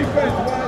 defense,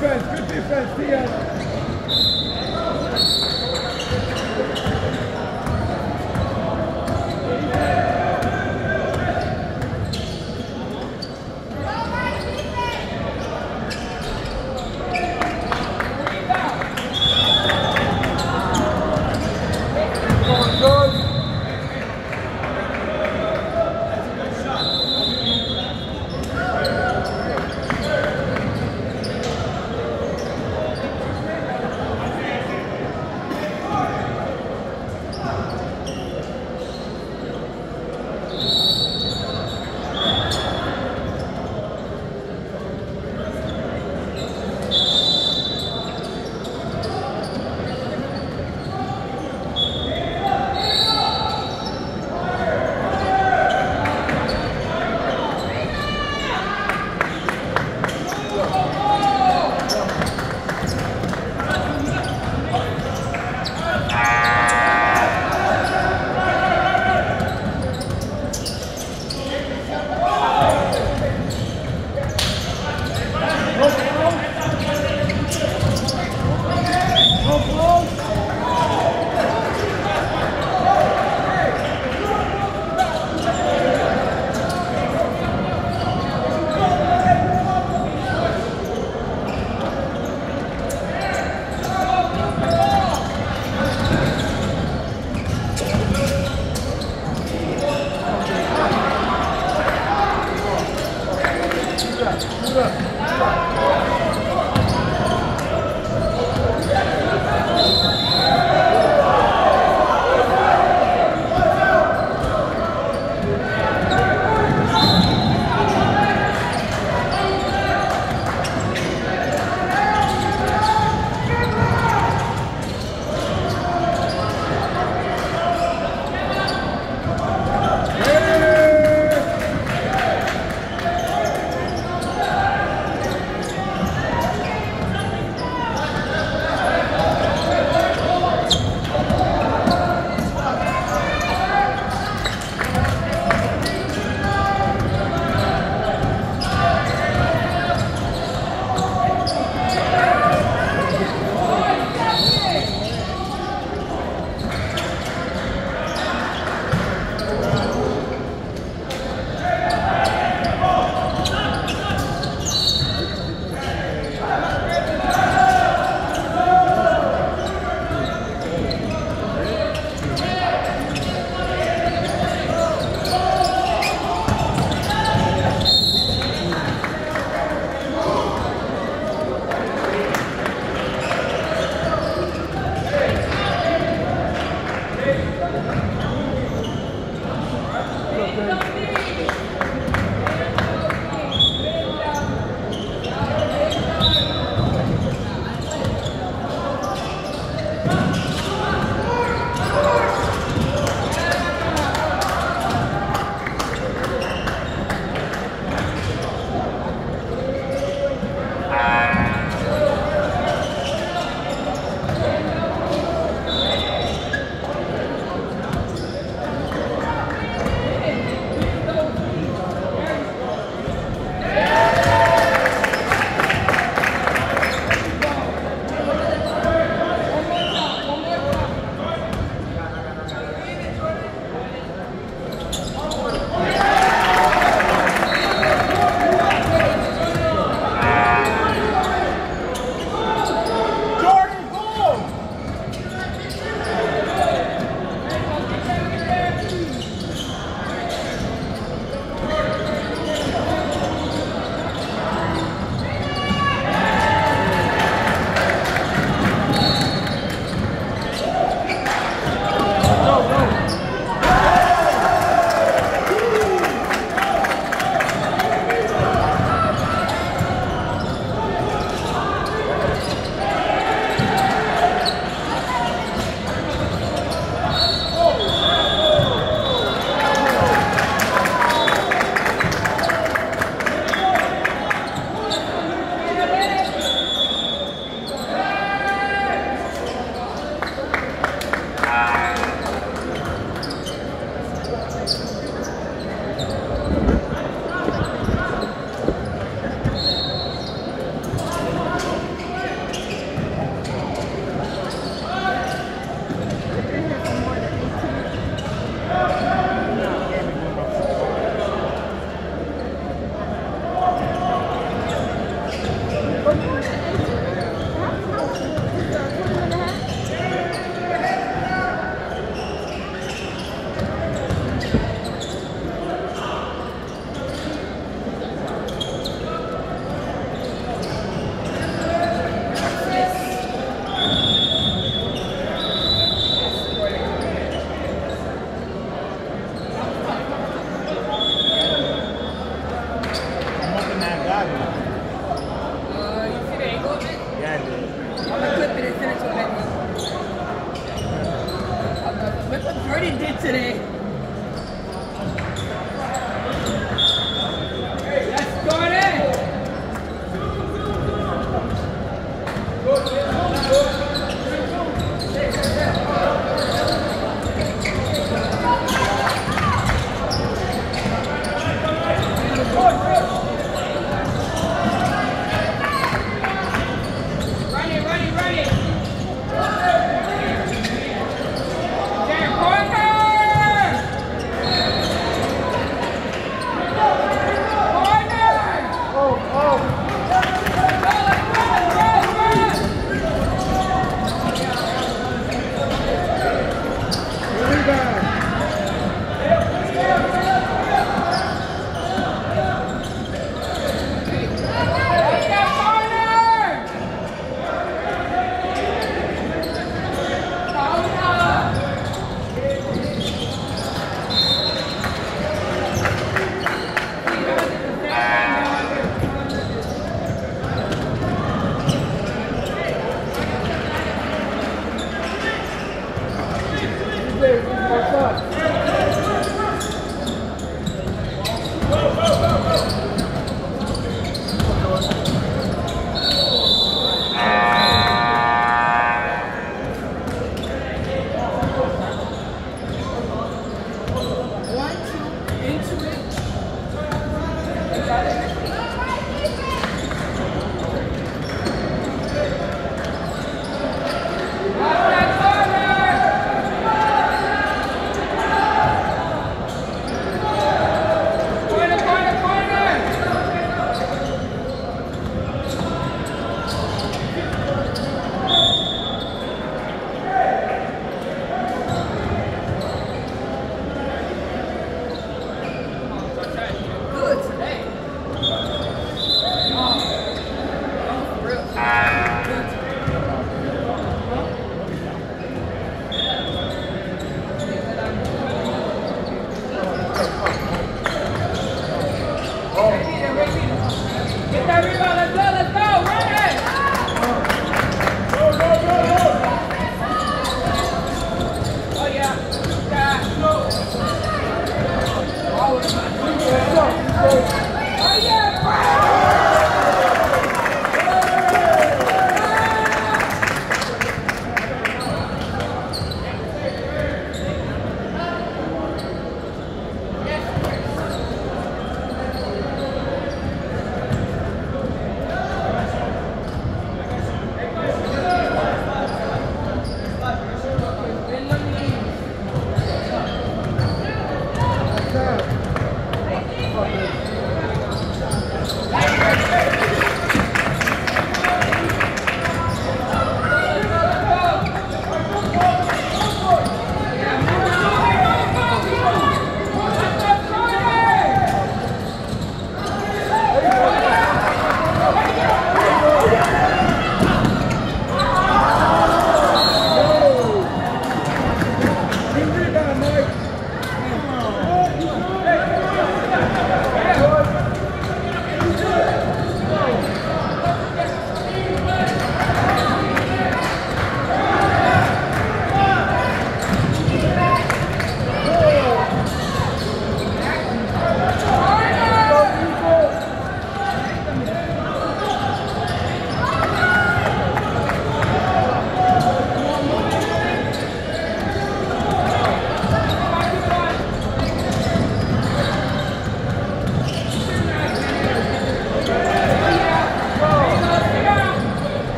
defense, good defense, Diaz.